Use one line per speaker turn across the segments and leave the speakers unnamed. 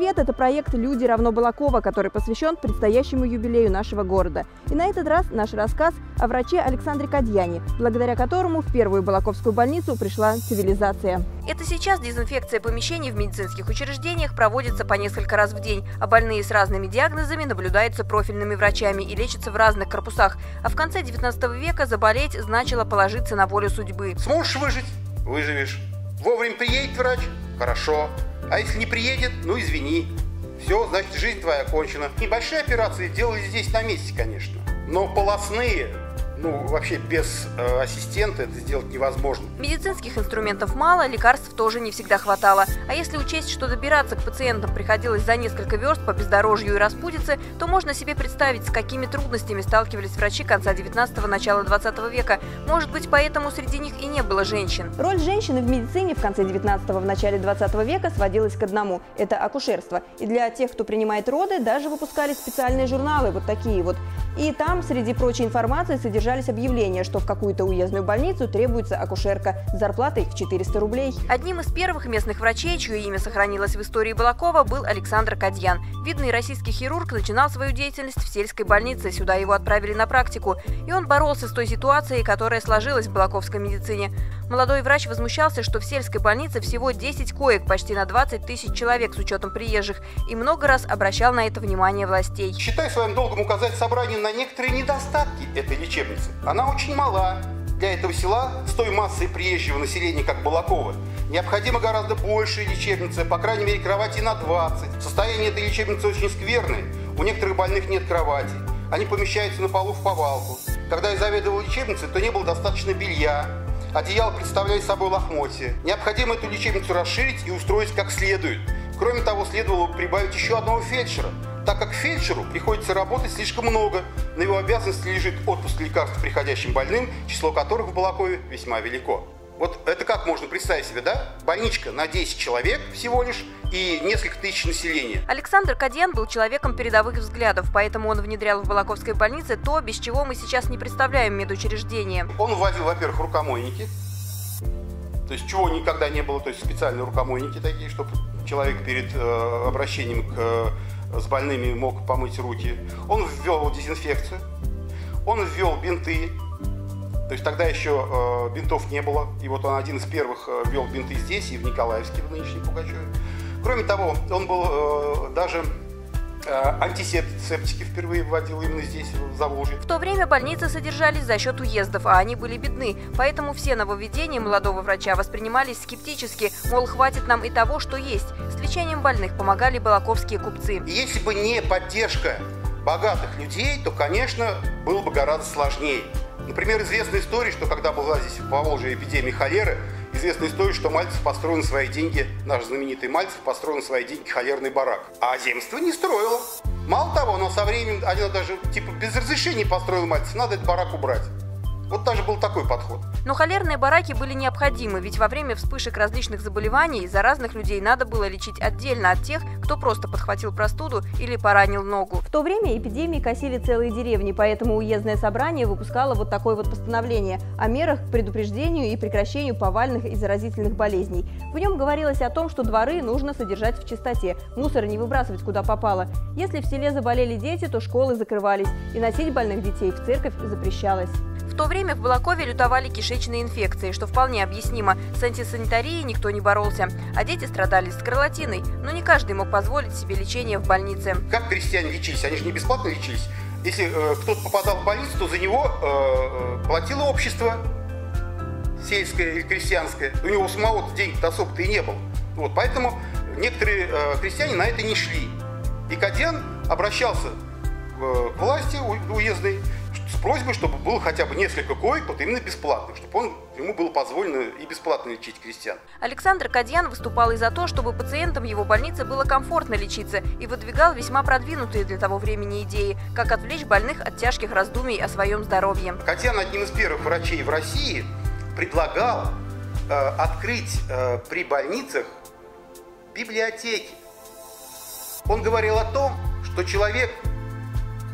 привет! Это проект «Люди равно Балакова», который посвящен предстоящему юбилею нашего города. И на этот раз наш рассказ о враче Александре Кадьяне, благодаря которому в первую Балаковскую больницу пришла цивилизация.
Это сейчас дезинфекция помещений в медицинских учреждениях проводится по несколько раз в день, а больные с разными диагнозами наблюдаются профильными врачами и лечатся в разных корпусах. А в конце 19 века заболеть значило положиться на волю судьбы.
Сможешь выжить? Выживешь. Вовремя приедет врач? Хорошо. А если не приедет, ну извини. Все, значит, жизнь твоя окончена. Небольшие операции делали здесь на месте, конечно. Но полостные ну, вообще без э, ассистента это сделать невозможно.
Медицинских инструментов мало, лекарств тоже не всегда хватало. А если учесть, что добираться к пациентам приходилось за несколько верст по бездорожью и распутице, то можно себе представить, с какими трудностями сталкивались врачи конца 19-го, начала 20 века. Может быть, поэтому среди них и не было женщин.
Роль женщины в медицине в конце 19-го, в начале 20 века сводилась к одному – это акушерство. И для тех, кто принимает роды, даже выпускали специальные журналы, вот такие вот. И там, среди прочей информации, содержались объявления, что в какую-то уездную больницу требуется акушерка с зарплатой в 400 рублей.
Одним из первых местных врачей, чье имя сохранилось в истории Балакова, был Александр Кадьян. Видный российский хирург начинал свою деятельность в сельской больнице. Сюда его отправили на практику. И он боролся с той ситуацией, которая сложилась в балаковской медицине. Молодой врач возмущался, что в сельской больнице всего 10 коек почти на 20 тысяч человек с учетом приезжих, и много раз обращал на это внимание властей.
Считай своим долгом указать собранию на некоторые недостатки этой лечебницы. Она очень мала. Для этого села с той массой приезжего населения, как Балакова, необходимо гораздо больше лечебницы, по крайней мере, кровати на 20. Состояние этой лечебницы очень скверное. У некоторых больных нет кровати. Они помещаются на полу в повалку. Когда я заведовал лечебницей, то не было достаточно белья, Одеяло представляет собой лохмотья. Необходимо эту лечебницу расширить и устроить как следует. Кроме того, следовало бы прибавить еще одного фельдшера, так как фельдшеру приходится работать слишком много. На его обязанности лежит отпуск лекарств приходящим больным, число которых в Балакове весьма велико. Вот это как можно представить себе, да? Больничка на 10 человек всего лишь и несколько тысяч населения.
Александр Кадьян был человеком передовых взглядов, поэтому он внедрял в Балаковской больнице то, без чего мы сейчас не представляем медучреждение.
Он вводил, во-первых, рукомойники, то есть чего никогда не было, то есть специальные рукомойники такие, чтобы человек перед э, обращением к, э, с больными мог помыть руки. Он ввел дезинфекцию, он ввел бинты, то есть тогда еще э, бинтов не было. И вот он один из первых э, ввел бинты здесь и в Николаевске, в нынешней Пугачеве. Кроме того, он был э, даже э, антисептики впервые вводил именно здесь, в Заволжье.
В то время больницы содержались за счет уездов, а они были бедны. Поэтому все нововведения молодого врача воспринимались скептически, мол, хватит нам и того, что есть. С лечением больных помогали балаковские купцы.
Если бы не поддержка богатых людей, то, конечно, было бы гораздо сложнее. Например, известная история, что когда была здесь в Поволжье эпидемия холеры, известная история, что Мальцев построил на свои деньги, наш знаменитый Мальцев построил на свои деньги холерный барак. А земство не строило. Мало того, но со временем они даже типа без разрешения построил Мальцев, надо этот барак убрать. Вот даже был такой подход.
Но холерные бараки были необходимы, ведь во время вспышек различных заболеваний заразных людей надо было лечить отдельно от тех, кто просто подхватил простуду или поранил ногу.
В то время эпидемии косили целые деревни, поэтому уездное собрание выпускало вот такое вот постановление о мерах к предупреждению и прекращению повальных и заразительных болезней. В нем говорилось о том, что дворы нужно содержать в чистоте, мусор не выбрасывать куда попало. Если в селе заболели дети, то школы закрывались, и носить больных детей в церковь запрещалось.
То время в Балакове лютовали кишечные инфекции, что вполне объяснимо. С антисанитарией никто не боролся, а дети страдали скарлатиной, но не каждый мог позволить себе лечение в больнице.
Как крестьяне лечились? Они же не бесплатно лечились. Если э, кто-то попадал в больницу, то за него э, э платило общество сельское или крестьянское. У него самого денег-то особо-то и не было. Вот, поэтому некоторые э, крестьяне на это не шли. И Кадьян обращался э, к власти уездной с просьбой, чтобы было хотя бы несколько коек, вот именно бесплатных, чтобы он, ему было позволено и бесплатно лечить крестьян.
Александр Кадьян выступал и за то, чтобы пациентам его больницы было комфортно лечиться и выдвигал весьма продвинутые для того времени идеи, как отвлечь больных от тяжких раздумий о своем здоровье.
Кадьян одним из первых врачей в России предлагал э, открыть э, при больницах библиотеки. Он говорил о том, что человек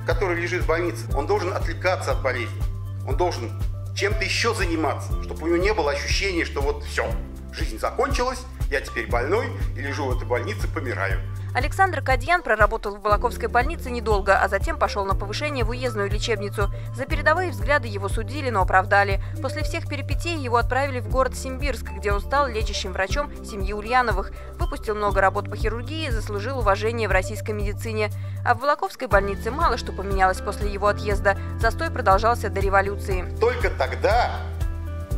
который лежит в больнице, он должен отвлекаться от болезни. Он должен чем-то еще заниматься, чтобы у него не было ощущения, что вот все, жизнь закончилась, я теперь больной и лежу в этой больнице, помираю.
Александр Кадьян проработал в Балаковской больнице недолго, а затем пошел на повышение в уездную лечебницу. За передовые взгляды его судили, но оправдали. После всех перипетий его отправили в город Симбирск, где он стал лечащим врачом семьи Ульяновых. Выпустил много работ по хирургии, заслужил уважение в российской медицине. А в Балаковской больнице мало что поменялось после его отъезда. Застой продолжался до революции.
Только тогда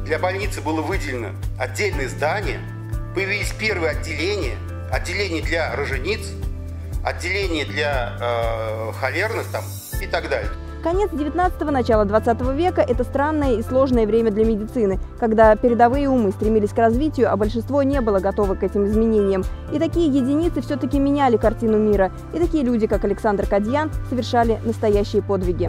для больницы было выделено отдельное здание, появились первые отделения – отделение для рожениц, отделение для э, холерных там и так далее.
Конец 19-го, начало 20 века – это странное и сложное время для медицины, когда передовые умы стремились к развитию, а большинство не было готово к этим изменениям. И такие единицы все-таки меняли картину мира, и такие люди, как Александр Кадьян, совершали настоящие подвиги.